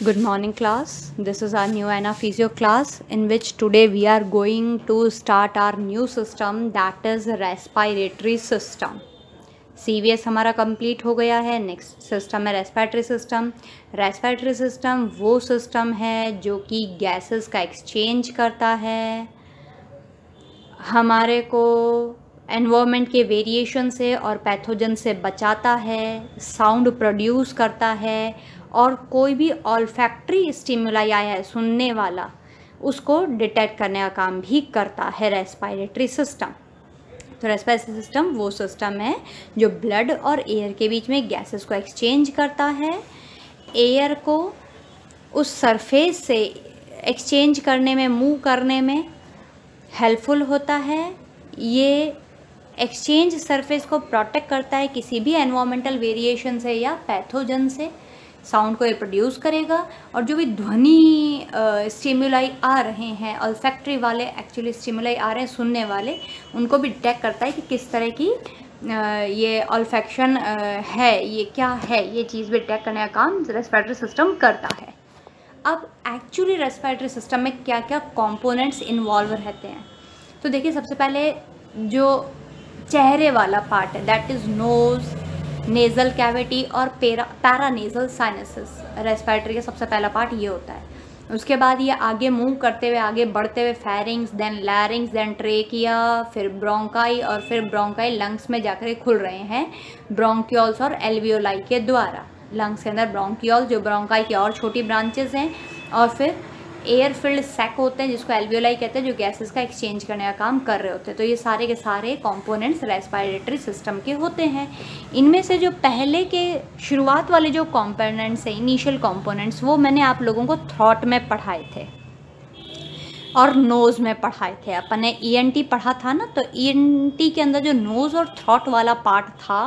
Good morning class. This is our new Anna Physio class in which today we are going to start our new system that is respiratory system. CVS हमारा complete हो गया है next system है respiratory system respiratory system वो system है जो कि gases का एक्सचेंज करता है हमारे को एनवायरनमेंट के वेरिएशन से और पैथोजन से बचाता है साउंड प्रोड्यूस करता है और कोई भी ऑलफैक्ट्री आया है सुनने वाला, उसको डिटेक्ट करने का काम भी करता है रेस्पायरेटरी सिस्टम तो रेस्पायरेटरी सिस्टम वो सिस्टम है जो ब्लड और एयर के बीच में गैसेस को एक्सचेंज करता है. एयर को उस सरफेस से एक्सचेंज करने में मूव करने में हेल्पफुल होता है. ये एक्सचेंज सरफेस को प्रोटेक्ट करता है किसी भी एनवायरमेंटल वेरिएशन से या पैथोजन से. साउंड को ये प्रोड्यूस करेगा और जो भी ध्वनि स्टिमुलाई आ रहे हैं ऑल्फैक्ट्री वाले एक्चुअली स्टिमुलाई आ रहे हैं सुनने वाले, उनको भी डिटेक्ट करता है कि किस तरह की ये ऑल्फेक्शन है, ये क्या है, ये चीज़ भी डिटेक्ट करने का काम रेस्पिरेटरी सिस्टम करता है। अब एक्चुअली रेस्पिरेटरी सिस्टम में क्या क्या कंपोनेंट्स इन्वॉल्व रहते हैं? तो देखिए, सबसे पहले जो चेहरे वाला पार्ट है that is nose nasal cavity और पेरा पैरानेजल साइनसिस रेस्पिरेटरी का सबसे पहला पार्ट ये होता है। उसके बाद ये आगे मूव करते हुए, आगे बढ़ते हुए pharynx then larynx then trachea फिर ब्रोंकाई और फिर ब्रोंकाई लंग्स में जाकर खुल रहे हैं। ब्रोंक्योल्स और एल्वियोलाई के द्वारा। लंग्स के अंदर ब्रोंक्योल जो ब्रोंकाई की और छोटी ब्रांचेस हैं, और फिर एयर फिल्ड सैक होते हैं, जिसको एल्वियोलाई कहते हैं, जो गैसेस का एक्सचेंज करने का काम कर रहे होते हैं। तो ये सारे के सारे कंपोनेंट्स रेस्पायरेटरी सिस्टम के होते हैं। इनमें से जो पहले के शुरुआत वाले जो कंपोनेंट्स हैं इनिशियल कंपोनेंट्स वो मैंने आप लोगों को थ्रॉट में पढ़ाए थे और नोज़ में पढ़ाए थे। अपन ने ई e पढ़ा था ना तो ई e के अंदर जो नोज़ और थ्रॉट वाला पार्ट था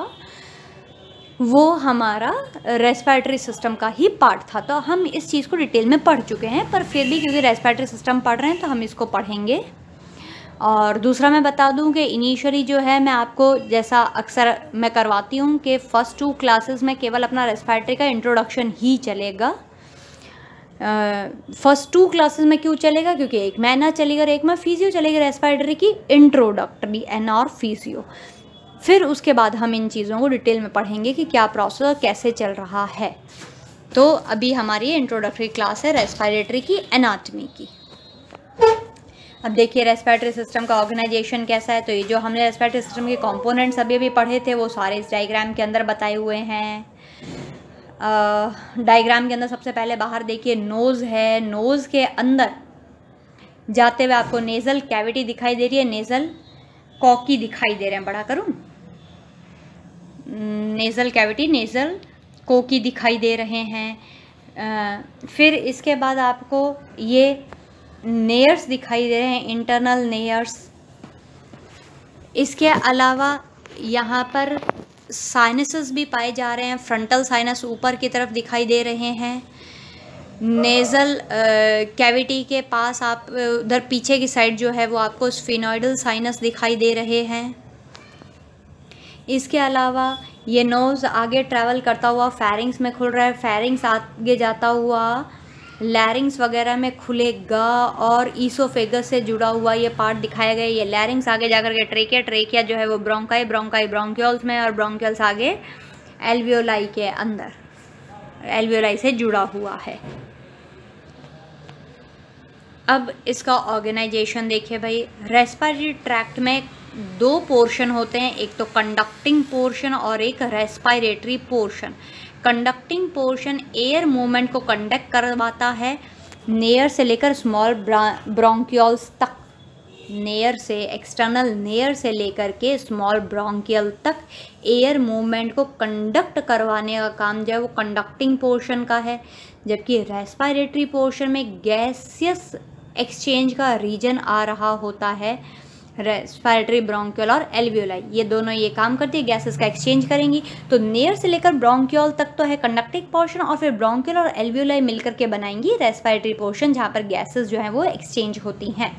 वो हमारा रेस्पिरेटरी सिस्टम का ही पार्ट था। तो हम इस चीज़ को डिटेल में पढ़ चुके हैं, पर फिर भी क्योंकि रेस्पिरेटरी सिस्टम पढ़ रहे हैं तो हम इसको पढ़ेंगे। और दूसरा मैं बता दूँ कि इनिशियली जो है, मैं आपको जैसा अक्सर मैं करवाती हूँ कि फ़र्स्ट टू क्लासेस में केवल अपना रेस्पिरेटरी का इंट्रोडक्शन ही चलेगा। फ़र्स्ट टू क्लासेस में क्यों चलेगा? क्योंकि एक महीना चलेगा और एक में फीजियो चलेगी रेस्पिरेटरी की इंट्रोडक्टरी एन और फीजियो फिर उसके बाद हम इन चीज़ों को डिटेल में पढ़ेंगे कि क्या प्रोसेस और कैसे चल रहा है। तो अभी हमारी इंट्रोडक्टरी क्लास है रेस्पायरेटरी की एनाटमी की। अब देखिए रेस्पिरेटरी सिस्टम का ऑर्गेनाइजेशन कैसा है? तो ये जो हमने रेस्पिरेटरी सिस्टम के कंपोनेंट्स अभी अभी पढ़े थे, वो सारे इस डायग्राम के अंदर बताए हुए हैं। डायग्राम के अंदर सबसे पहले बाहर देखिए नोज़ है। नोज़ के अंदर जाते हुए आपको नेज़ल कैविटी दिखाई दे रही है नेज़ल कॉकी दिखाई दे रहे हैं, बड़ा करूँ? नेज़ल कैविटी नेज़ल कोकी दिखाई दे रहे हैं। फिर इसके बाद आपको ये नेयर्स दिखाई दे रहे हैं इंटरनल नेयर्स इसके अलावा यहाँ पर साइनसेस भी पाए जा रहे हैं फ्रंटल साइनस ऊपर की तरफ़ दिखाई दे रहे हैं। नेज़ल कैविटी के पास आप, उधर पीछे की साइड जो है, वो आपको स्फिनोइडल साइनस दिखाई दे रहे हैं। इसके अलावा ये नोज़ आगे ट्रैवल करता हुआ फेरिंग्स में खुल रहा है। फेरिंग्स आगे जाता हुआ लैरिंग्स वगैरह में खुलेगा और ईसोफेगस से जुड़ा हुआ ये पार्ट दिखाया गया ये लैरिंग्स आगे जाकर के ट्रेकिया ट्रेकिया जो है वो ब्रोंकाई ब्रोंकाई ब्रोंक्योल्स में और ब्रोंक्योल्स आगे एल्वियोलाई के अंदर एल्वियोलाई से जुड़ा हुआ है। अब इसका ऑर्गेनाइजेशन देखिए भाई। रेस्पिरेटरी ट्रैक्ट में दो पोर्शन होते हैं, एक तो कंडक्टिंग पोर्शन और एक respiratory portion conducting portion air movement को कंडक्ट करवाता है नेयर से लेकर स्मॉल ब्रोंक्योल्स तक नेयर से एक्सटर्नल नेयर से लेकर के स्मॉल ब्रोंकियल तक एयर मूवमेंट को कंडक्ट करवाने का काम जो है वो कंडक्टिंग पोर्शन का है. जबकि रेस्पायरेटरी पोर्शन में गैसियस एक्सचेंज का रीजन आ रहा होता है रेस्पायरेटरी ब्रोंक्योल और एल्वियोलाई ये दोनों ये काम करती है गैसेस का एक्सचेंज करेंगी। तो नेयर से लेकर ब्रोंक्योल तक तो है कंडक्टिंग पोर्शन और फिर ब्रोंक्योल और एल्वियोलाई मिलकर के बनाएँगी रेस्पायरेटरी पोर्शन जहाँ पर गैसेस जो है वो एक्सचेंज होती हैं।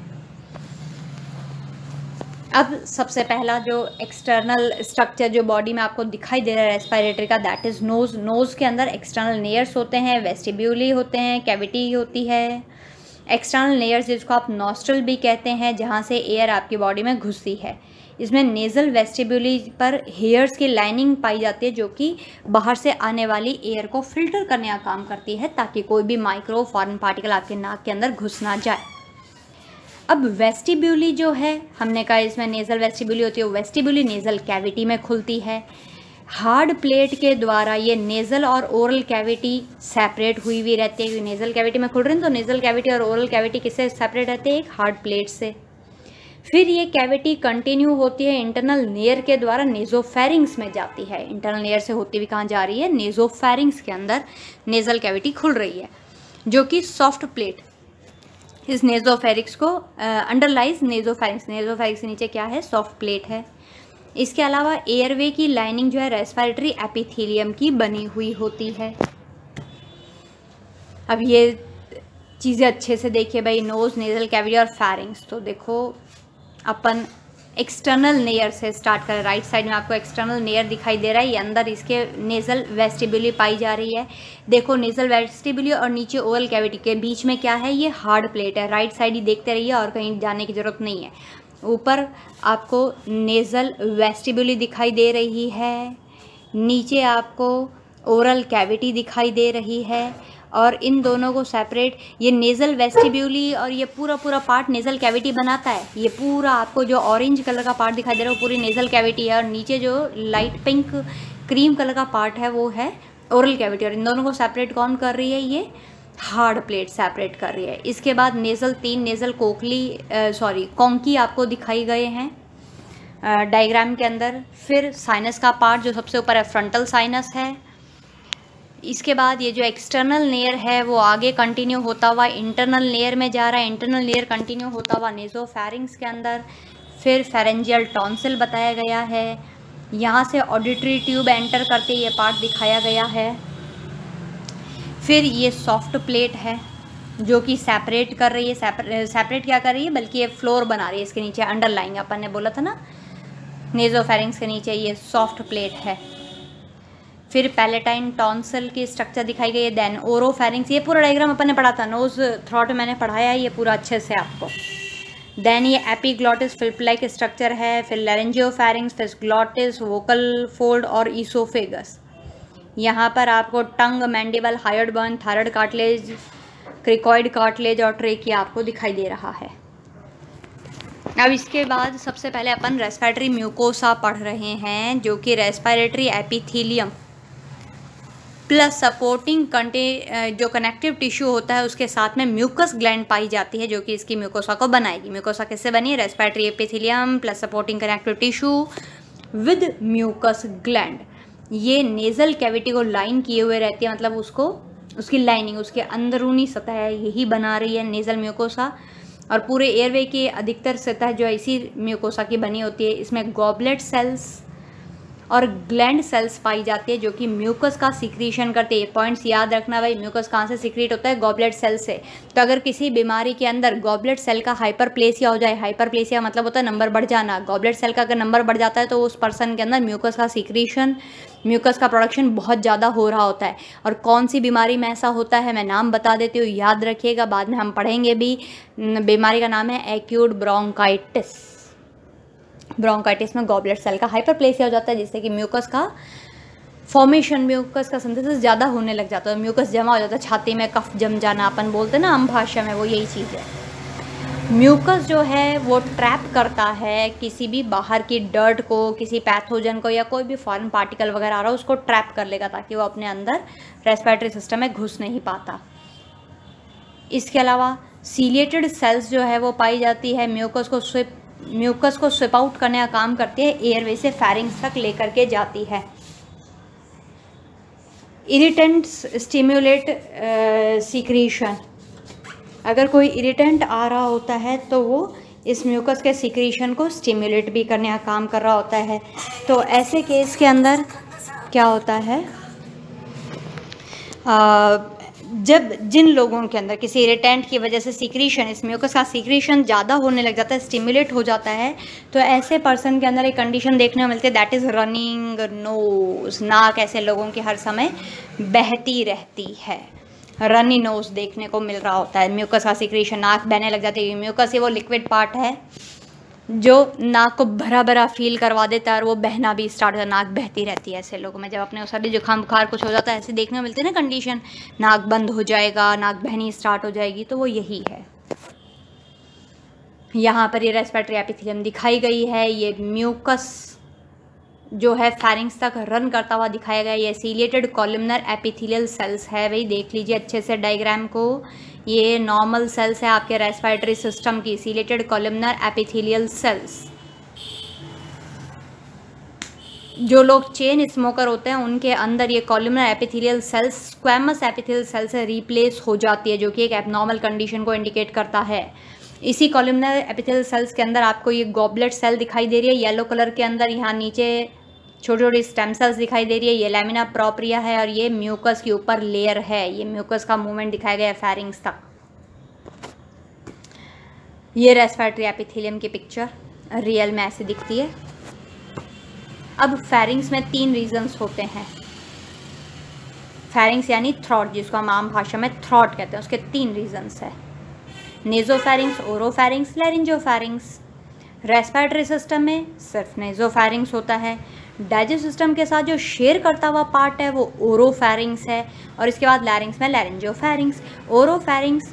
अब सबसे पहला जो एक्सटर्नल स्ट्रक्चर जो बॉडी में आपको दिखाई दे रहा है रेस्पायरेटरी का दैट इज़ नोज़ नोज़ के अंदर एक्सटर्नल नेयर्स होते हैं वेस्टिब्यूली होते हैं कैविटी होती है। एक्सटर्नल लेयर्स जिसको आप नॉस्ट्रल भी कहते हैं, जहाँ से एयर आपकी बॉडी में घुसती है। इसमें नेज़ल वेस्टिब्यूली पर हेयर्स की लाइनिंग पाई जाती है, जो कि बाहर से आने वाली एयर को फ़िल्टर करने का काम करती है, ताकि कोई भी माइक्रो फॉरन पार्टिकल आपके नाक के अंदर घुस ना जाए। अब वेस्टिब्यूली जो है, हमने कहा इसमें नेज़ल वेस्टिब्यूली होती है वेस्टिब्यूली नेज़ल कैविटी में खुलती है। हार्ड प्लेट के द्वारा ये नेज़ल और ओरल कैविटी सेपरेट हुई हुई रहती है। नेज़ल कैविटी में खुल रही तो नेज़ल कैविटी और ओरल कैविटी किससे सेपरेट रहते हैं? एक हार्ड प्लेट से। फिर ये कैविटी कंटिन्यू होती है इंटरनल नेयर के द्वारा नेजोफेरिंग्स में जाती है। इंटरनल नेयर से होती हुई कहाँ जा रही है? नेजोफेरिंग्स के अंदर नेज़ल कैविटी खुल रही है, जो कि सॉफ्ट प्लेट इस नेजोफेरिक्स को अंडरलाइज नेजोफेरिक्स नेजोफेरिक्स के नीचे क्या है? सॉफ्ट प्लेट है। इसके अलावा एयरवे की लाइनिंग जो है रेस्पिरेटरी एपिथेलियम की बनी हुई होती है। अब ये चीज़ें अच्छे से देखिए भाई नोज़ नेजल कैविटी और फैरिंग्स तो देखो, अपन एक्सटर्नल नेयर से स्टार्ट करें राइट साइड में आपको एक्सटर्नल नेयर दिखाई दे रहा है, ये अंदर इसके नेज़ल वेस्टिबुली पाई जा रही है। देखो नेज़ल वेस्टिबुली और नीचे ओवल कैविटी के बीच में क्या है, ये हार्ड प्लेट है। राइट साइड ही देखते रहिए और कहीं जाने की ज़रूरत नहीं है। ऊपर आपको नेज़ल वेस्टिबुली दिखाई दे रही है, नीचे आपको ओरल कैविटी दिखाई दे रही है और इन दोनों को सेपरेट ये नेज़ल वेस्टिब्यूली और ये पूरा पूरा पार्ट नेज़ल कैविटी बनाता है। ये पूरा आपको जो ऑरेंज कलर का पार्ट दिखाई दे रहा है वो पूरी नेज़ल कैविटी है और नीचे जो लाइट पिंक क्रीम कलर का पार्ट है वो है ओरल कैविटी और इन दोनों को सेपरेट कौन कर रही है ये? हार्ड प्लेट सेपरेट कर रही है। इसके बाद नेज़ल, तीन नेज़ल कोकली सॉरी कॉन्की आपको दिखाई गए हैं डायग्राम के अंदर। फिर साइनस का पार्ट जो सबसे ऊपर है फ्रंटल साइनस है। इसके बाद ये जो एक्सटर्नल लेयर है, वो आगे कंटिन्यू होता हुआ इंटरनल लेयर में जा रहा है। इंटरनल लेयर कंटिन्यू होता हुआ नेजोफेरिंग्स के अंदर। फिर फेरेंजियल टॉन्सिल बताया गया है। यहाँ से ऑडिटरी ट्यूब एंटर करते ये पार्ट दिखाया गया है। फिर ये सॉफ्ट प्लेट है, जो कि सेपरेट कर रही है सेपरेट क्या कर रही है, बल्कि ये फ्लोर बना रही है इसके नीचे अंडरलाइन अपन ने बोला था ना नेजो नेजोफेरिंग्स के नीचे ये सॉफ्ट प्लेट है। फिर पैलेटाइन टॉन्सल की स्ट्रक्चर दिखाई गई है देन ओरोफेरिंग्स ये पूरा डायग्राम अपन ने पढ़ा था नोज़ थ्रॉट मैंने पढ़ाया है, ये पूरा अच्छे से आपको। देन ये एपीग्लॉटिस फिल्प लाइक स्ट्रक्चर है, फिर लेरेंजियो लेरेंजियोफेरिंग्स फिर ग्लॉटिस वोकल फोल्ड और ईसोफेगस यहाँ पर आपको tongue, mandible, hyoid bone thyroid cartilage, cricoid cartilage और ट्रेकी आपको दिखाई दे रहा है। अब इसके बाद सबसे पहले अपन रेस्पिरेटरी म्यूकोसा पढ़ रहे हैं, जो कि रेस्पिरेटरी एपिथीलियम प्लस सपोर्टिंग कंटे जो कनेक्टिव टिश्यू होता है, उसके साथ में म्यूकस ग्लैंड पाई जाती है, जो कि इसकी म्यूकोसा को बनाएगी। म्यूकोसा कैसे बनी है? Respiratory epithelium plus supporting connective tissue with mucus gland ये नेज़ल कैविटी को लाइन किए हुए रहती है मतलब उसको, उसकी लाइनिंग उसके अंदरूनी सतह यही बना रही है नेज़ल म्यूकोसा और पूरे एयरवे की अधिकतर सतह जो है इसी म्यूकोसा की बनी होती है। इसमें गॉबलेट सेल्स और ग्लैंड सेल्स पाई जाती है जो कि म्यूकस का सिक्रीशन करते हैं। पॉइंट्स याद रखना भाई म्यूकस कहाँ से सिक्रीट होता है? गॉबलेट सेल से। तो अगर किसी बीमारी के अंदर गॉबलेट सेल का हाइपर हो जाए हाइपर मतलब होता है नंबर बढ़ जाना। गॉबलेट सेल का अगर नंबर बढ़ जाता है तो उस पर्सन के अंदर म्यूकस का सिक्रीशन म्यूकस का प्रोडक्शन बहुत ज़्यादा हो रहा होता है। और कौन सी बीमारी में ऐसा होता है, मैं नाम बता देती हूँ, याद रखिएगा, बाद में हम पढ़ेंगे भी। बीमारी का नाम है एक्यूट ब्रोंकाइटिस ब्रोंकाइटिस में गॉबलेट सेल का हाइपरप्लेसिया हो जाता है, जिससे कि म्यूकस का फॉर्मेशन म्यूकस का सिंथेसिस ज़्यादा होने लग जाता है। म्यूकस जमा हो जाता है, छाती में कफ जम जाना अपन बोलते हैं ना, आम भाषा में वो यही चीज़ है। म्यूकस जो है, वो ट्रैप करता है किसी भी बाहर की डर्ट को, किसी पैथोजन को या कोई भी फॉरेन पार्टिकल वगैरह आ रहा हो, उसको ट्रैप कर लेगा, ताकि वो अपने अंदर रेस्पिरेटरी सिस्टम में घुस नहीं पाता। इसके अलावा सीलिएटेड सेल्स जो है, वो पाई जाती है म्यूकस को स्विप म्यूकस को स्विप आउट करने का काम करती है, एयरवे से फैरिंग्स तक लेकर के जाती है। Irritants stimulate secretion. अगर कोई इरिटेंट आ रहा होता है तो वो इस म्यूकस के सिक्रीशन को स्टिम्युलेट भी करने का काम कर रहा होता है। तो ऐसे केस के अंदर क्या होता है? जब जिन लोगों के अंदर किसी इरिटेंट की वजह से सीक्रेशन इस म्यूकस का सीक्रेशन ज़्यादा होने लग जाता है स्टिमुलेट हो जाता है तो ऐसे पर्सन के अंदर एक कंडीशन देखने को मिलती है दैट इज़ रनिंग नोज़ नाक, ऐसे लोगों की हर समय बहती रहती है। रनी नोज़ देखने को मिल रहा होता है म्यूकस का सिक्रीशन नाक बहने लग जाती है म्यूकस ही वो लिक्विड पार्ट है। जो नाक को भरा भरा फील करवा देता है और वो बहना भी स्टार्ट होता है। नाक बहती रहती है ऐसे लोगों में। जब अपने सर्दी जुकाम बुखार कुछ हो जाता है, ऐसे देखने को मिलती है ना कंडीशन नाक बंद हो जाएगा, नाक बहनी स्टार्ट हो जाएगी तो वो यही है। यहाँ पर ये रेस्पिरेटरी एपिथेलियम दिखाई गई है। ये म्यूकस जो है फैरिंग्स तक रन करता हुआ दिखाया गया ये सीलिएटेड कॉलमनर एपिथेलियल सेल्स है। भाई देख लीजिए अच्छे से डायग्राम को। ये नॉर्मल सेल्स है आपके रेस्पिरेटरी सिस्टम की सीलेटेड कॉलमनर एपिथेलियल सेल्स जो लोग चेन स्मोकर होते हैं, उनके अंदर ये columnar epithelial cells squamous epithelial cell से रिप्लेस हो जाती है, जो कि एक एबनॉर्मल कंडीशन को इंडिकेट करता है. इसी कॉलमनर एपिथेलियल सेल्स के अंदर आपको ये गॉबलेट सेल दिखाई दे रही है येलो कलर के अंदर, यहाँ नीचे छोटी छोटी स्टेम सेल्स दिखाई दे रही है, ये लेमिना प्रॉपरिया है और ये म्यूकस के ऊपर लेयर है। ये म्यूकस का मूवमेंट दिखाया गया फेरिंग्स तक। ये रेस्पिरेटरी एपिथेलियम की पिक्चर रियल में ऐसे दिखती है। अब फेरिंग्स में तीन रीजंस होते हैं। फेरिंग्स यानी थ्रॉट जिसको हम आम भाषा में थ्रॉट कहते हैं, उसके तीन रीजंस है। Nasopharynx oropharynx laryngopharynx respiratory system में सिर्फ़ नेजोफेरिंग्स होता है। डाइजेस्ट सिस्टम के साथ जो शेयर करता हुआ पार्ट है, वो ओरोफेरिंग्स है और इसके बाद लैरिंग्स में लैरिंजोफेरिंग्स ओरोफेरिंग्स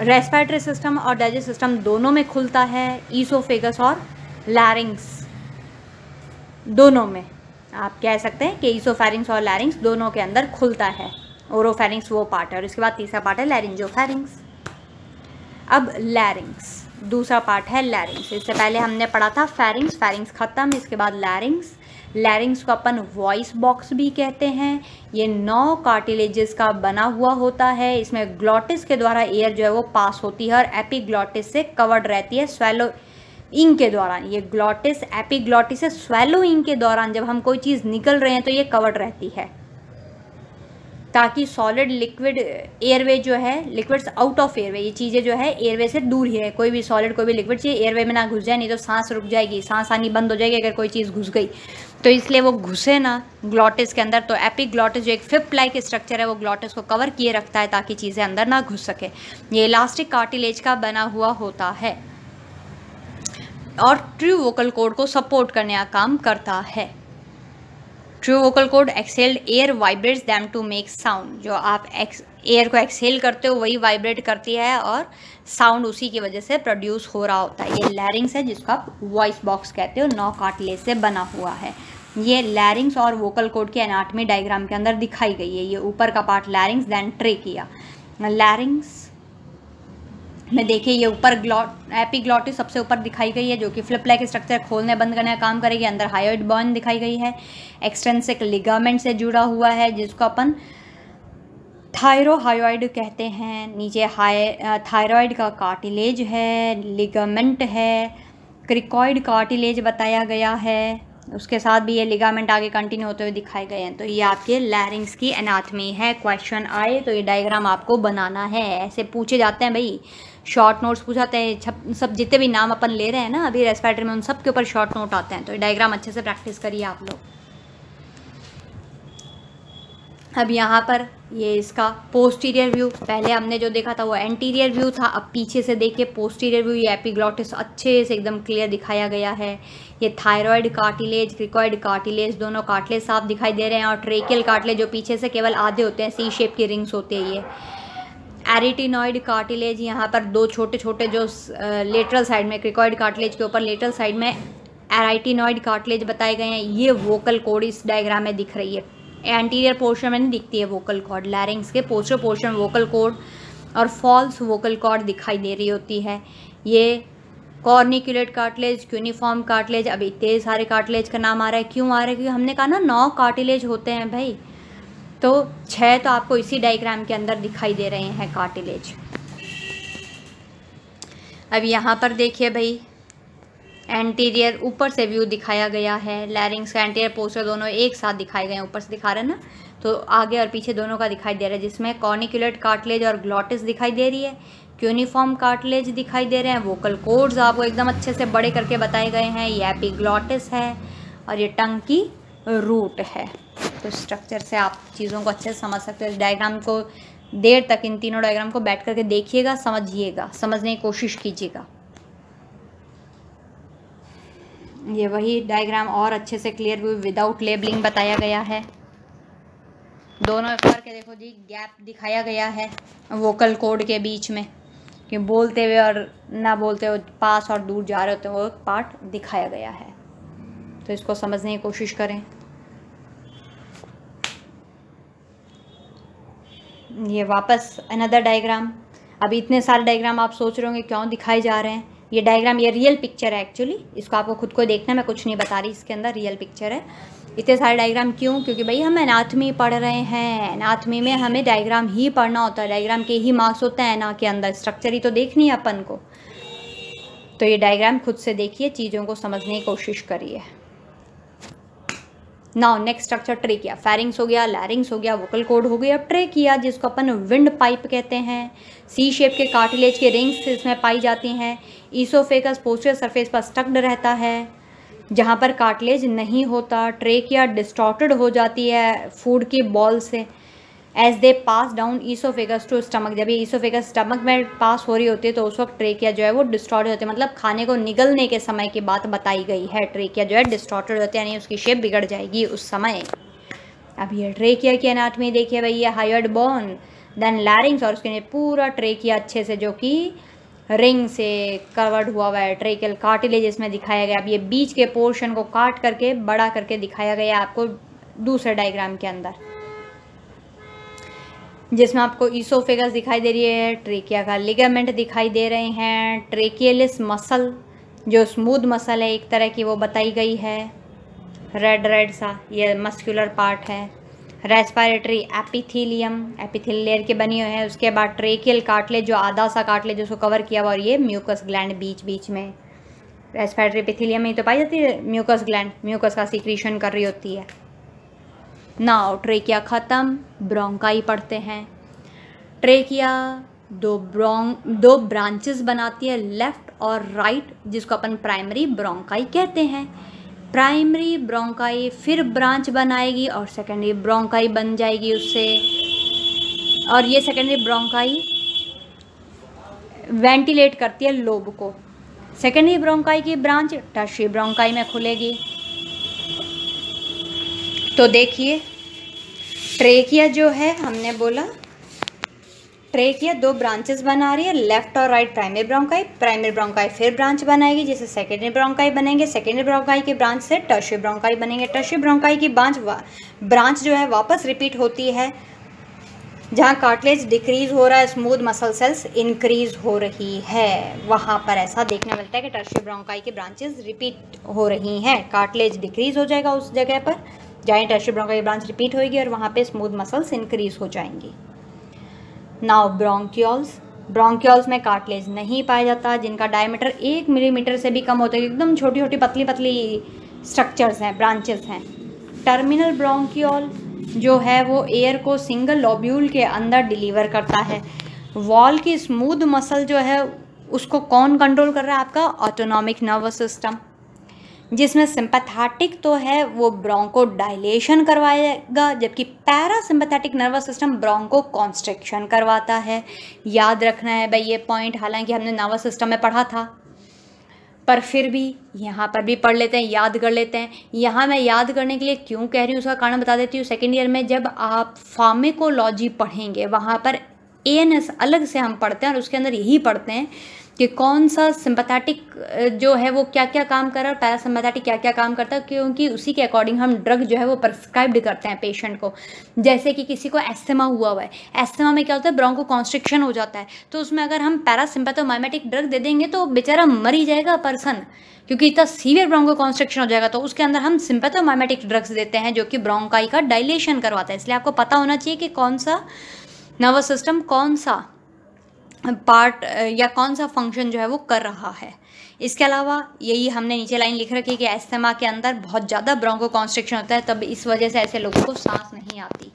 रेस्पिरेटरी सिस्टम और डाइजेस्ट सिस्टम दोनों में खुलता है ईसोफेगस और लैरिंग्स दोनों में, आप कह सकते हैं कि ईसोफेरिंग्स और लैरिंग्स दोनों के अंदर खुलता है। ओरोफेरिंग्स वो पार्ट है और इसके बाद तीसरा पार्ट है लैरिंजोफेरिंग्स अब लैरिंग्स दूसरा पार्ट है लैरिंग्स इससे पहले हमने पढ़ा था फेरिंग्स फेरिंग्स ख़त्म, इसके बाद लैरिंग्स लैरिंग्स को अपन वॉइस बॉक्स भी कहते हैं। ये नौ कार्टिलेजेस का बना हुआ होता है। इसमें ग्लॉटिस के द्वारा एयर जो है वो पास होती है और एपीग्लॉटिस से कवर्ड रहती है स्वेलो इंग के दौरान। ये ग्लॉटिस एपीग्लॉटिस से स्वेलो इंग के दौरान जब हम कोई चीज़ निकल रहे हैं तो ये कवर्ड रहती है। ताकि सॉलिड लिक्विड एयरवे जो है लिक्विड्स आउट ऑफ़ एयरवे ये चीज़ें जो है एयरवे से दूर ही है कोई भी सॉलिड कोई भी लिक्विड चाहिए एयरवे में ना घुस जाए, नहीं तो सांस रुक जाएगी, सांस आनी बंद हो जाएगी अगर कोई चीज़ घुस गई। तो इसलिए वो घुसे ना ग्लॉटिस के अंदर तो एपिक ग्लॉटिस जो एक फिप लाइक स्ट्रक्चर है, वो ग्लॉटिस को कवर किए रखता है ताकि चीज़ें अंदर ना घुस सके। ये इलास्टिक कार्टिलेज का बना हुआ होता है। और ट्रू वोकल कोड को सपोर्ट करने का काम करता है। True vocal cord exhaled air vibrates them to make sound. जो आप एक्स, एयर को एक्सेल करते हो, वही वाइब्रेट करती है और साउंड उसी की वजह से प्रोड्यूस हो रहा होता है। ये लैरिंग्स है जिसको आप वॉइस बॉक्स कहते हो, नौ काटले से बना हुआ है। ये लैरिंग्स और वोकल कोड की एनाटमी डायग्राम के अंदर दिखाई गई है। ये ऊपर का part larynx then trachea larynx में देखिए, ये ऊपर ग्लॉट एपीग्लॉटिस सबसे ऊपर दिखाई गई है, जो कि फ्लिप लाइक स्ट्रक्चर खोलने, बंद करने का काम करेगी। अंदर हाइड बॉन दिखाई गई है। एक्सटेंसिक लिगामेंट से जुड़ा हुआ है, जिसको अपन थायरोहाइड कहते हैं। नीचे हाई थायराइड का कार्टिलेज है लिगामेंट है क्रिकॉइड कार्टिलेज बताया गया है। उसके साथ भी ये लिगामेंट आगे कंटिन्यू होते हुए दिखाए गए हैं। तो ये आपके लैरिंग्स की एनाथमी है। क्वेश्चन आए तो ये डायग्राम आपको बनाना है। ऐसे पूछे जाते हैं भाई। शॉर्ट नोट्स पूछाते हैं सब जितने भी नाम अपन ले रहे हैं ना, अभी रेस्पिरेटर में उन सब के ऊपर शॉर्ट नोट आते हैं तो डायग्राम अच्छे से प्रैक्टिस करिए आप लोग। अब यहाँ पर ये इसका पोस्टीरियर व्यू पहले हमने जो देखा था वो एंटीरियर व्यू था, अब पीछे से देखिए पोस्टीरियर व्यू ये एपिग्लॉटिस अच्छे से एकदम क्लियर दिखाया गया है। ये थायराइड कार्टिलेज क्रिकॉइड कार्टिलेज दोनों कार्टिलेज साफ़ दिखाई दे रहे हैं, और ट्रेकियल कार्टिलेज जो पीछे से केवल आधे होते हैं सी शेप की रिंग्स होते है ये। एरिटिनॉइड कार्टिलेज, यहाँ पर दो छोटे छोटे जो लेटरल साइड में क्रिकॉइड कार्टिलेज के ऊपर लेटरल साइड में एराइटिनॉइड कार्टिलेज बताए गए हैं। ये वोकल कोड इस डायग्राम में दिख रही है। एंटीरियर पोर्शन में नहीं दिखती है वोकल कॉर्ड लैरिंग्स के पोस्टर पोर्शन वोकल कॉर्ड और फॉल्स वोकल कॉर्ड दिखाई दे रही होती है। ये कॉर्निकुलेट कार्टिलेज यूनिफॉर्म कार्टिलेज अब इतने सारे कार्टिलेज का नाम आ रहा है। क्यों आ रहा है? क्योंकि हमने कहा ना, नौ कार्टिलेज होते हैं भाई। तो छः तो आपको इसी डायग्राम के अंदर दिखाई दे रहे हैं कार्टिलेज अब यहाँ पर देखिए भाई एंटीरियर ऊपर से व्यू दिखाया गया है लैरिंग्स का एंटीरियर पोस्टर दोनों एक साथ दिखाए गए हैं, ऊपर से दिखा रहे हैं ना? तो आगे और पीछे दोनों का दिखाई दे रहा है, जिसमें कॉर्निकुलेट कार्टलेज और ग्लॉटिस दिखाई दे रही है। क्यूनिफॉर्म कार्टलेज दिखाई दे रहे हैं वोकल कोड्स आपको एकदम अच्छे से बड़े करके बताए गए हैं, ये एपिग्लॉटिस है और ये टंग की रूट है। तो स्ट्रक्चर से आप चीज़ों को अच्छे से समझ सकते हो। इस डायग्राम को देर तक, इन तीनों डायग्राम को बैठ करके देखिएगा, समझिएगा, समझने की कोशिश कीजिएगा। ये वही डायग्राम और अच्छे से क्लियर हुई विदाउट लेबलिंग बताया गया है। दोनों करके देखो जी गैप दिखाया गया है वोकल कोड के बीच में। कि बोलते हुए और ना बोलते हुए, पास और दूर जा रहे होते वो पार्ट दिखाया गया है। तो इसको समझने की कोशिश करें। ये वापस अनदर डायग्राम अभी इतने सारे डायग्राम आप सोच रहे होंगे, क्यों दिखाए जा रहे हैं? ये डायग्राम ये रियल पिक्चर है एक्चुअली इसको आपको खुद को देखना मैं कुछ नहीं बता रही, इसके अंदर रियल पिक्चर है. इतने सारे डायग्राम क्यों? क्योंकि भाई हम एनाथमी पढ़ रहे हैं. एनाथमी में हमें डायग्राम ही पढ़ना होता है. डायग्राम के ही मार्क्स होते हैं, ना के अंदर. स्ट्रक्चर ही तो देखनी है अपन को. तो ये डायग्राम खुद से देखिए, चीज़ों को समझने की कोशिश करिए. Now next structure trachea pharynx हो गया लैरिंग्स हो गया वोकल कोड हो गया। ट्रेकिया जिसको अपन विंड पाइप कहते हैं। सी शेप के कार्टिलेज के रिंग्स इसमें पाई जाती हैं। ईसोफेकस पोस्टर सरफेस पर स्टक्ड रहता है। जहाँ पर कार्टिलेज नहीं होता ट्रेकिया डिस्टॉर्टेड हो जाती है फ़ूड की बॉल से। As they pass down oesophagus to stomach जब ये ईसोफेगस स्टमक में पास हो रही होती है तो उस वक्त ट्रेकिया जो है वो डिस्टॉर्ट होती है। मतलब खाने को निगलने के समय की बात बताई गई है। ट्रेकिया जो है डिस्टॉर्टेड होती है, यानी उसकी शेप बिगड़ जाएगी उस समय। अब ये ट्रेकिया की अनाटमी देखिए भाई, ये हायर्ड बोन देन लैरिंग्स और उसके पूरा ट्रेकिया अच्छे से जो कि रिंग से कवर्ड हुआ हुआ है। ट्रेकल कार्टिलेज इसमें दिखाया गया। अब ये बीच के पोर्शन को काट करके, बड़ा करके दिखाया गया आपको दूसरे डायग्राम के अंदर। जिसमें आपको ईसोफेगस दिखाई दे रही है ट्रेकिया का लिगामेंट दिखाई दे रहे हैं ट्रेकियलिस मसल जो स्मूथ मसल है, एक तरह की वो बताई गई है। रेड रेड सा, ये मस्कुलर पार्ट है। रेस्पायरेटरी एपिथीलियम एपिथिल लेयर के बनी हुए हैं। उसके बाद ट्रेकियल काटले जो आधा सा काटले जिसको कवर किया हुआ और ये म्यूकस ग्लैंड बीच बीच में। रेस्पायरेटरी एपिथीलियम में तो पाई जाती है म्यूकस ग्लैंड म्यूकस का सिक्रीशन कर रही होती है। नाउ ट्रेकिया ख़त्म ब्रोंकाई पढ़ते हैं। ट्रेकिया दो ब्रोंग दो ब्रांचेस बनाती है लेफ़्ट और राइट जिसको अपन प्राइमरी ब्रोंकाई कहते हैं। प्राइमरी ब्रोंकाई फिर ब्रांच बनाएगी और सेकेंडरी ब्रोंकाई बन जाएगी उससे। और ये सेकेंडरी ब्रोंकाई वेंटिलेट करती है लोब को। सेकेंडरी ब्रोंकाई की ब्रांच टर्शरी ब्रोंकाई में खुलेगी। तो देखिए, ट्रेकिया जो है, हमने बोला, ट्रेकिया दो ब्रांचेस बना रही है लेफ़्ट और right primary bronchi primary bronchi फिर ब्रांच बनाएगी, जैसे सेकेंडरी ब्रोंकाई बनेंगे सेकेंडरी ब्रोंकाई के ब्रांच से टर्शी ब्रोंकाई बनेंगे टर्शी ब्रोंकाई की ब्रांच ब्रांच जो है वापस रिपीट होती है, जहाँ कार्टलेज डिक्रीज हो रहा है स्मूथ मसल सेल्स इंक्रीज हो रही है, वहाँ पर ऐसा देखने मिलता है कि टर्शी ब्रोंकाई की ब्रांचेस रिपीट हो रही हैं कार्टलेज डिक्रीज हो जाएगा उस जगह पर जहाँ टर्शी ब्रोंकाई ब्रांच रिपीट होगी और वहाँ पे स्मूथ मसल्स इंक्रीज हो जाएँगी। नाउ ब्रोंक्योल्स ब्रोंक्योल्स में कार्टलेज नहीं पाया जाता, जिनका डायमीटर एक मिलीमीटर से भी कम होता है, एकदम छोटी छोटी पतली पतली स्ट्रक्चर्स हैं ब्रांचेस हैं। टर्मिनल ब्रोंक्योल जो है, वो एयर को सिंगल लॉब्यूल के अंदर डिलीवर करता है। वॉल की स्मूथ मसल जो है, उसको कौन कंट्रोल कर रहा है आपका? ऑटोनॉमिक नर्वस सिस्टम जिसमें सिंपैथेटिक तो है, वो ब्रोंको डायलेशन करवाएगा, जबकि parasympathetic nervous system bronchoconstriction करवाता है। याद रखना है भाई ये पॉइंट हालाँकि हमने नर्वस सिस्टम में पढ़ा था, पर फिर भी यहाँ पर भी पढ़ लेते हैं, याद कर लेते हैं। यहाँ मैं याद करने के लिए क्यों कह रही हूँ, उसका कारण बता देती हूँ। सेकेंड ईयर में जब आप फार्मेकोलॉजी पढ़ेंगे, वहाँ पर एएनएस अलग से हम पढ़ते हैं और उसके अंदर यही पढ़ते हैं कि कौन सा सिंपथेटिक जो है वो क्या क्या काम कर रहा है और पैरासिम्पथेटिक क्या क्या काम करता है, क्योंकि उसी के अकॉर्डिंग हम ड्रग जो है वो प्रिस्क्राइब्ड करते हैं पेशेंट को। जैसे कि किसी को एस्थमा हुआ हुआ है। एस्थमा में क्या होता है ब्रोंको कॉन्स्ट्रिक्शन हो जाता है। तो उसमें अगर हम पैरासिम्पथोमाइमेटिक ड्रग दे देंगे तो बेचारा मर ही जाएगा पर्सन क्योंकि इतना सीवियर ब्रोंको कॉन्स्ट्रक्शन हो जाएगा। तो उसके अंदर हम सिंपथोमाइमेटिक ड्रग्स देते हैं, जो कि ब्रोंकाई का डायलेशन करवाता है। इसलिए आपको पता होना चाहिए कि कौन सा नर्वस सिस्टम कौन सा पार्ट या कौन सा फ़ंक्शन जो है वो कर रहा है। इसके अलावा यही हमने नीचे लाइन लिख रखी है कि एस्थमा के अंदर बहुत ज़्यादा ब्रोंको कॉन्स्ट्रिक्शन होता है, तब इस वजह से ऐसे लोगों को सांस नहीं आती।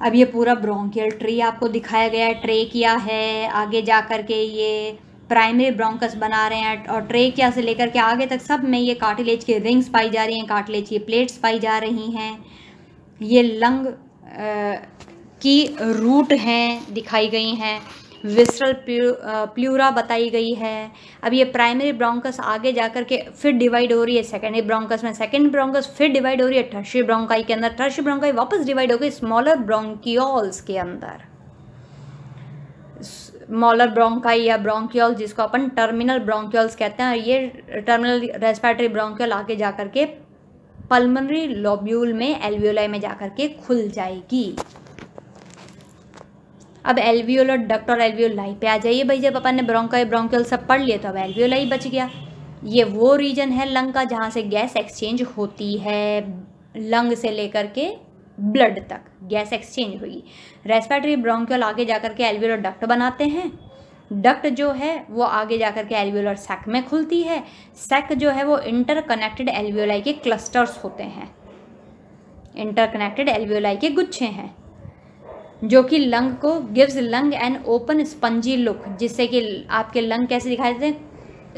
अब ये पूरा ब्रोंकियल ट्री आपको दिखाया गया है ट्रे किया है, आगे जा कर के ये प्राइमरी ब्रोंकस बना रहे हैं, और ट्रे किया से लेकर के आगे तक सब में ये कार्टिलेज की रिंग्स पाई जा रही हैं कार्टिलेज की प्लेट्स पाई जा रही हैं। ये लंग की रूट हैं, दिखाई गई हैं विस्ट्रल प्लूरा बताई गई है। अब ये प्राइमरी ब्रोंकस आगे जाकर के फिर डिवाइड हो रही है सेकेंडरी ब्रोंकस में। सेकेंड ब्रोंकस फिर डिवाइड हो रही है टर्शी ब्रोंकाई के अंदर। टर्शी ब्रोंकाई वापस डिवाइड हो गई स्मॉलर ब्रोंकियोल्स के अंदर। स्मॉलर ब्रोंकाई या ब्रोंकियोल जिसको अपन टर्मिनल ब्रोंकियोल्स कहते हैं और ये टर्मिनल रेस्पिरेटरी ब्रोंकियल आगे जाकर के पल्मनरी लोब्यूल में एल्वियोलाई में जाकर के खुल जाएगी। अब एल्वियोल और डक्ट और एल्वियोलाई पे आ जाइए भाई, जब अपन ने ब्रोंकाई ब्रोंकियल सब पढ़ लिया तो अब एल्वियोलाई बच गया। ये वो रीजन है लंग का जहाँ से गैस एक्सचेंज होती है, लंग से लेकर के ब्लड तक गैस एक्सचेंज हुई रेस्पिरेटरी ब्रोंकियल आगे जा जाकर के एल्वियोलर डक्ट बनाते हैं। डक्ट जो है वो आगे जाकर के एल्वियोलर सैक में खुलती है। सैक जो है वो इंटरकनेक्टेड एल्वियोलाई के क्लस्टर्स होते हैं। इंटरकनेक्टेड एल्वियोलाई के गुच्छे हैं। जो कि लंग को gives lung an open spongy look जिससे कि आपके लंग कैसे दिखाई देते हैं?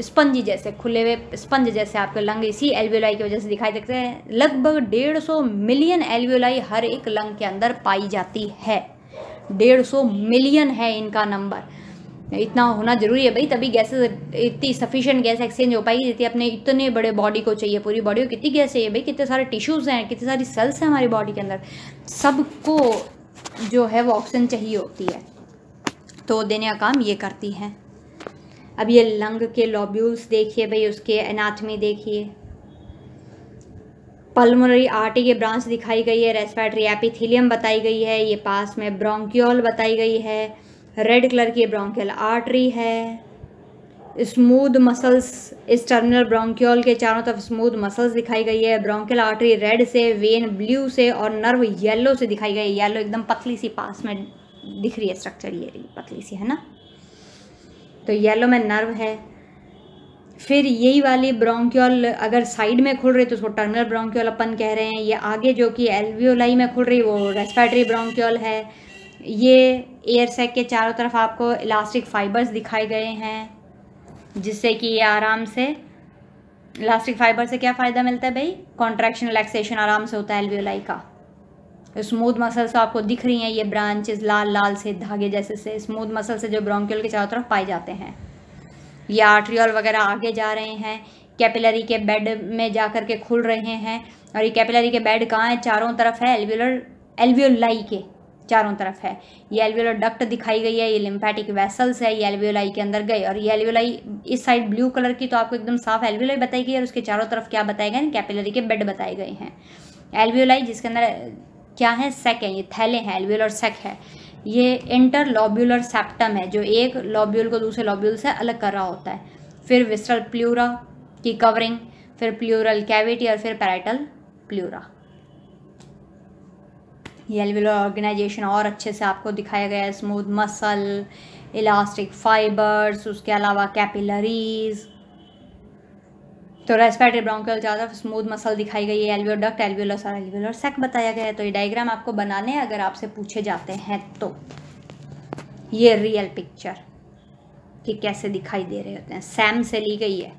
स्पंजी जैसे, खुले हुए स्पंज जैसे आपके लंग इसी एल्वियोलाई की वजह से दिखाई देते हैं। लगभग डेढ़ सौ मिलियन एल्वियोलाई हर एक लंग के अंदर पाई जाती है। डेढ़ सौ मिलियन है इनका नंबर इतना होना ज़रूरी है भाई, तभी गैसेज इतनी सफिशिएंट गैस एक्सचेंज हो पाएगी, जितनी अपने इतने बड़े बॉडी को चाहिए। पूरी बॉडी को कितनी गैस चाहिए भाई? कितने सारे टिश्यूज़ हैं, कितनी सारी सेल्स हैं हमारी बॉडी के अंदर। सबको जो है वो ऑक्सीजन चाहिए होती है। तो देने का काम ये करती हैं। अब ये लंग के लॉब्यूल्स देखिए भाई, उसके एनाथमी देखिए। पल्मोनरी आर्टी के ब्रांच दिखाई गई है रेस्पिरेटरी एपिथीलियम बताई गई है, ये पास में ब्रोंकियोल बताई गई है रेड कलर की ब्रोंकियल आर्टरी है। स्मूथ मसल्स, इस टर्मिनल ब्रोंकियोल के चारों तरफ़ स्मूथ मसल्स दिखाई गई है। ब्रोंकियल आर्टरी रेड से वेन ब्लू से और नर्व येलो से दिखाई गई है। येलो एकदम पतली सी पास में दिख रही है स्ट्रक्चर ये पतली सी, है ना? तो येलो में नर्व है। फिर यही वाली ब्रोंकियोल अगर साइड में खुल रही तो उसको टर्मिनल ब्रोंकियोल अपन कह रहे हैं। ये आगे जो कि एल्वियोलाई में खुल रही वो रेस्पिरेटरी ब्रोंकियोल है। ये एयर सेक के चारों तरफ़ आपको इलास्टिक फाइबर्स दिखाए गए हैं। जिससे कि ये आराम से इलास्टिक फाइबर से क्या फ़ायदा मिलता है भाई? कॉन्ट्रैक्शन रिलैक्सेशन आराम से होता है एल्वियोलाई का। स्मूथ मसल से आपको दिख रही हैं, ये ब्रांचेस लाल लाल से, धागे जैसे से स्मूथ मसल से जो ब्रोंकियल के चारों तरफ़ पाए जाते हैं। ये आर्ट्रियल वगैरह आगे जा रहे हैं कैपिलरी के बेड में जा कर के खुल रहे हैं, और ये कैपिलरी के बेड कहाँ हैं? चारों तरफ़ है एल्वियोलर एल्वियोलाई के। चारों तरफ़ है। ये एल्वियोलर डक्ट दिखाई गई है, ये लिम्फेटिक वेसल्स है, ये एल्वियोलाई के अंदर गए और ये एल्वियोलाई इस साइड ब्लू कलर की तो आपको एकदम साफ़ एल्वियोलाई बताई गई और उसके चारों तरफ़ क्या बताए गए कैपिलरी के बेड बताए गए हैं। एल्वियोलाई जिसके अंदर क्या है? सेक है, ये थैले हैं एल्वियोलर सेक है। ये इंटर लॉब्यूलर सेप्टम है, जो एक लॉब्यूल को दूसरे लॉब्यूल से अलग कर रहा होता है। फिर विस्ट्रल प्लूरा की कवरिंग फिर प्लूरल कैविटी और फिर पैराइटल प्लूरा ये एल्विलर ऑर्गेनाइजेशन और अच्छे से आपको दिखाया गया है। स्मूथ मसल इलास्टिक फाइबर्स उसके अलावा कैपिलरीज तो रेस्पिरेटरी ब्रोंकियल ज़्यादा स्मूथ मसल दिखाई गई है। एल्वियो डक्ट एल्वियोलस और एल्वियोलर सेक बताया गया है। तो ये डायग्राम आपको बनाने अगर आपसे पूछे जाते हैं तो। ये रियल पिक्चर कि कैसे दिखाई दे रहे होते हैं। सैम से ली गई है।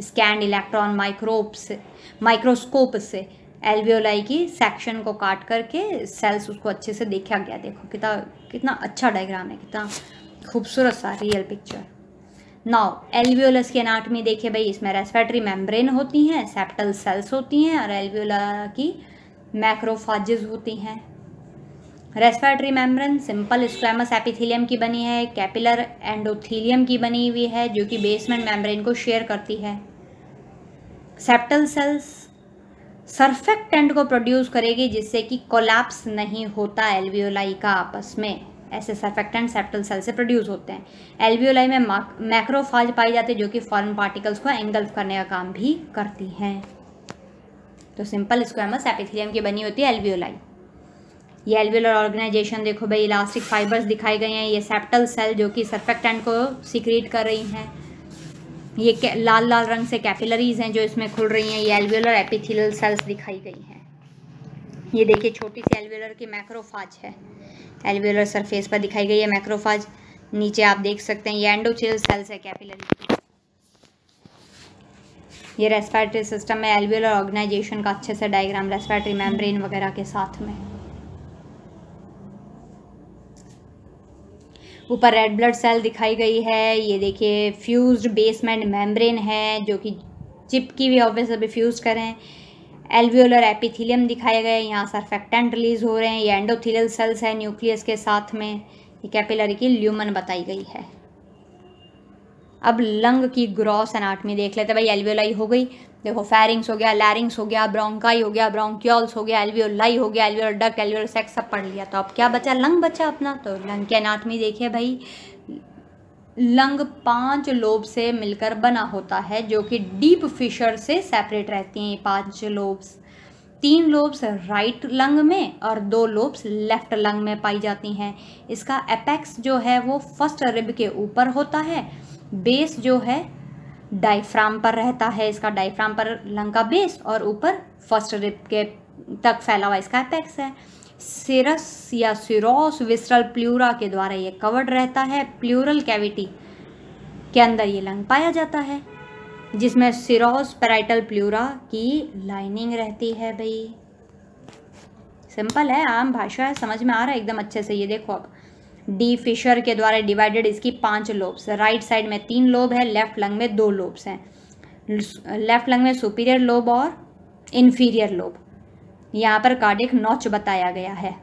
स्कैंड इलेक्ट्रॉन माइक्रोप से माइक्रोस्कोप से। एल्वियोलाई की सेक्शन को काट करके सेल्स उसको अच्छे से देखा गया। देखो, कितना कितना अच्छा डायग्राम है, कितना खूबसूरत सा रियल पिक्चर नाउ एल्वियोलस की एनाटमी देखिए भाई, इसमें रेस्पिरेटरी मेम्ब्रेन होती हैं सेप्टल सेल्स होती हैं और एल्वियोला की मैक्रोफाजेज होती हैं। Respiratory membrane simple squamous epithelium की बनी है कैपिलर एंडोथीलियम की बनी हुई है, जो कि बेसमेंट मेम्ब्रेन को शेयर करती है। सेप्टल सेल्स सरफेक्टेंट को प्रोड्यूस करेगी जिससे कि कोलैप्स नहीं होता एल्वियोलाई का आपस में। ऐसे सरफेक्टेंट सेप्टल सेल से प्रोड्यूस होते हैं। एल्वियोलाई में मैक्रोफाज पाई जाती है जो कि फॉरन पार्टिकल्स को एंगल्फ करने का काम भी करती हैं। तो सिंपल स्क्वेमस एपिथेलियम की बनी होती है एल्वियोलाई। ये एल्वेलर ऑर्गेनाइजेशन देखो भाई, इलास्टिक फाइबर्स दिखाए गए हैं। ये सेप्टल सेल जो कि सर्फेक्टेंट को सिक्रीट कर रही हैं। ये लाल लाल रंग से कैपिलरीज हैं जो इसमें खुल रही हैं। ये एल्वेलर एपिथेलियल सेल्स दिखाई गई हैं। ये देखिए, छोटी सी एल्वेलर की मैक्रोफाज है। एल्वेलर सरफेस पर दिखाई गई है मैक्रोफाज नीचे आप देख सकते हैं, ये एंडोचिल सेल्स है कैपिलरी ये रेस्पिरेटरी सिस्टम में एल्वेलर ऑर्गेनाइजेशन का अच्छे से डायग्राम रेस्पिरेटरी मेम्ब्रेन वगैरह के साथ में। ऊपर रेड ब्लड सेल दिखाई गई है। ये देखिए फ्यूज्ड बेसमेंट मेम्ब्रेन है, जो कि चिपकी भी ऑब्वियस अभी फ्यूज करें। एल्वियोलर एपिथीलियम दिखाए गए, यहाँ सरफेक्टेंट रिलीज़ हो रहे हैं। ये एंडोथीलियल सेल्स है न्यूक्लियस के साथ में। ये कैपिलरी की ल्यूमन बताई गई है। अब लंग की ग्रॉस एनाटमी देख लेते भाई एल्वियोलाई हो गई। देखो फेरिंग्स हो गया लैरिंग्स हो गया ब्रोंकाई हो गया ब्रोंक्योल्स हो गया एल्वियोलाई हो गया एल्वियोल डक एल्वियोल सेक्स सब पढ़ लिया। तो अब क्या बचा? लंग बचा अपना? तो लंग की एनाटमी देखिए भाई। लंग पाँच लोब से मिलकर बना होता है, जो कि डीप फिशर से सेपरेट रहती हैं ये पाँच लोब्स तीन लोब्स राइट लंग में और दो लोब्स लेफ़्ट लंग में पाई जाती हैं। इसका एपेक्स जो है वो फ़र्स्ट रिब के ऊपर होता है। बेस जो है डायफ्राम पर रहता है, इसका डायफ्राम पर लंग का बेस और ऊपर फ़र्स्ट रिप के तक फैला हुआ इसका एपेक्स है। सिरस या सिरोस विस्ट्रल प्लूरा के द्वारा ये कवर्ड रहता है। प्लूरल कैविटी के अंदर ये लंग पाया जाता है, जिसमें सिरोस पेराइटल प्लूरा की लाइनिंग रहती है भाई। सिंपल है, आम भाषा है, समझ में आ रहा है, एकदम अच्छे से, ये देखो अब डी फिशर के द्वारा डिवाइडेड इसकी पाँच लोब्स राइट साइड में तीन लोब है लेफ़्ट लंग में दो लोब्स हैं। लेफ़्ट लंग में सुपीरियर लोब और इन्फीरियर लोब यहाँ पर कार्डिक नॉच बताया गया है।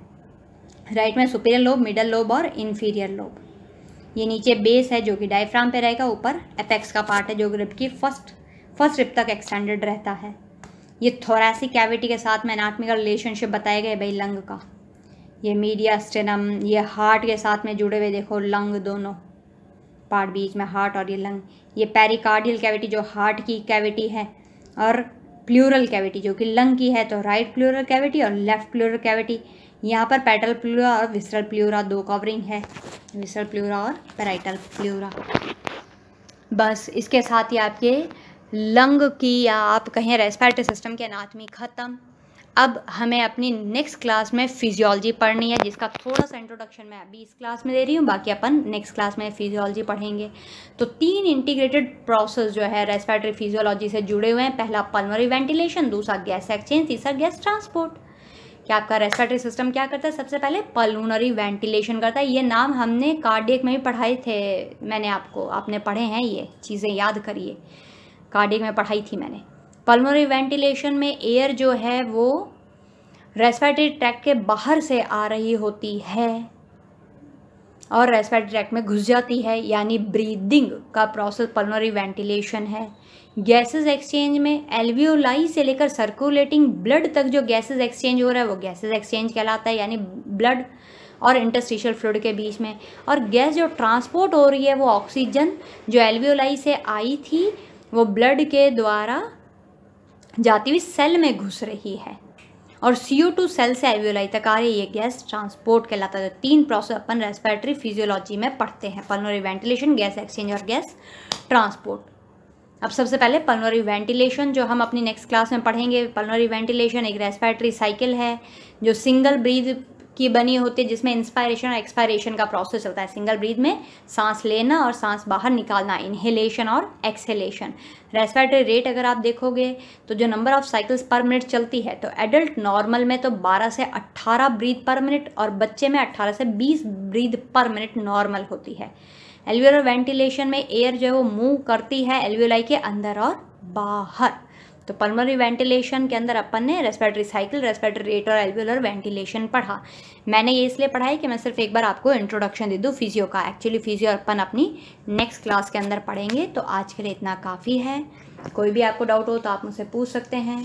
राइट में सुपीरियर लोब मिडल लोब और इन्फीरियर लोब ये नीचे बेस है जो कि डायफ्राम पे रहेगा, ऊपर एपेक्स का पार्ट है जो रिप की फ़र्स्ट फ़र्स्ट रिप तक एक्सटेंडेड रहता है। ये थोरासिक कैविटी के साथ में एनाटमिकल रिलेशनशिप बताया गया भाई लंग का। ये मीडिया स्टेनम ये हार्ट के साथ में जुड़े हुए देखो लंग दोनों पार्ट बीच में हार्ट और ये लंग ये पेरिकार्डियल कैविटी जो हार्ट की कैविटी है और प्लूरल कैविटी जो कि लंग की है तो राइट प्लूरल कैविटी और लेफ़्ट प्लूरल कैविटी यहाँ पर पेटल प्लूरा और विसरल प्लूरा दो कवरिंग है विसरल प्लूरा और पेराइटल प्लूरा बस, इसके साथ ही आपके लंग की या आप कहें रेस्पिरेटरी सिस्टम की अनाटमी ख़त्म। अब हमें अपनी नेक्स्ट क्लास में फिजियोलॉजी पढ़नी है, जिसका थोड़ा सा इंट्रोडक्शन मैं अभी इस क्लास में दे रही हूँ, बाकी अपन नेक्स्ट क्लास में फिजियोलॉजी पढ़ेंगे। तो तीन इंटीग्रेटेड प्रोसेस जो है रेस्पिरेटरी फिजियोलॉजी से जुड़े हुए हैं। पहला पल्मोनरी वेंटिलेशन दूसरा गैस एक्सचेंज तीसरा गैस ट्रांसपोर्ट क्या आपका रेस्पिरेटरी सिस्टम क्या करता है? सबसे पहले पलूनरी वेंटिलेशन करता है। ये नाम हमने कार्डियक में भी पढ़ाए थे, मैंने आपको, आपने पढ़े हैं ये, चीज़ें याद करिए। कार्डियक में पढ़ाई थी मैंने। पल्मोनरी वेंटिलेशन में एयर जो है वो रेस्पिरेटरी ट्रैक के बाहर से आ रही होती है और रेस्पिरेटरी ट्रैक में घुस जाती है, यानी ब्रीदिंग का प्रोसेस पल्मोनरी वेंटिलेशन है। गैसेस एक्सचेंज में एल्वियोलाई से लेकर सर्कुलेटिंग ब्लड तक जो गैसेस एक्सचेंज हो रहा है, वो गैसेस एक्सचेंज कहलाता है, यानी ब्लड और इंटरस्टिशियल फ्लूड के बीच में। और गैस जो ट्रांसपोर्ट हो रही है, वो ऑक्सीजन जो एल्वियोलाई से आई थी, वो ब्लड के द्वारा जाती हुई सेल में घुस रही है। और सी टू सेल से एल्वियोलाई तक आ रही ये गैस ट्रांसपोर्ट कहलाता है। तीन प्रोसेस अपन रेस्पिरेटरी फिजियोलॉजी में पढ़ते हैं। पल्मोनरी वेंटिलेशन गैस एक्सचेंज और गैस ट्रांसपोर्ट अब सबसे पहले पल्मोनरी वेंटिलेशन जो हम अपनी नेक्स्ट क्लास में पढ़ेंगे। पल्मोनरी वेंटिलेशन एक रेस्पिरेटरी साइकिल है, जो सिंगल ब्रीद की बनी होती है, जिसमें इंस्पायरेशन और एक्सपायरेशन का प्रोसेस होता है। सिंगल ब्रीथ में सांस लेना और सांस बाहर निकालना इनहेलेशन और एक्सहेलेशन रेस्पिरेटरी रेट अगर आप देखोगे तो जो number of cycles per minute चलती है तो एडल्ट नॉर्मल में तो 12 से 18 ब्रीथ पर मिनट और बच्चे में 18 से 20 ब्रीथ पर मिनट नॉर्मल होती है। एल्वियोलर वेंटिलेशन में एयर जो है वो मूव करती है एल्वियोलाई के अंदर और बाहर। तो पल्मोनरी वेंटिलेशन के अंदर अपन ने रेस्पिरेटरी साइकिल रेस्पिरेटरी रेट और एल्वुलर वेंटिलेशन पढ़ा। मैंने ये इसलिए पढ़ाई कि मैं सिर्फ़ एक बार आपको इंट्रोडक्शन दे दूँ फिजियो का। एक्चुअली फिजियो अपन अपनी नेक्स्ट क्लास के अंदर पढ़ेंगे तो आज के लिए इतना काफ़ी है। कोई भी आपको डाउट हो तो आप मुझसे पूछ सकते हैं।